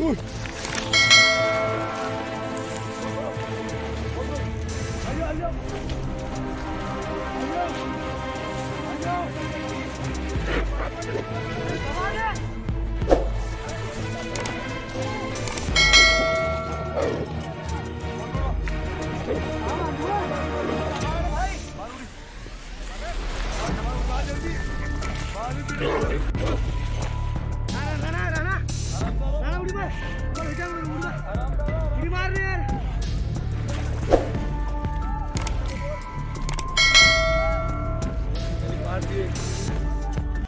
Ui. Thank you. vurma. Lan hocam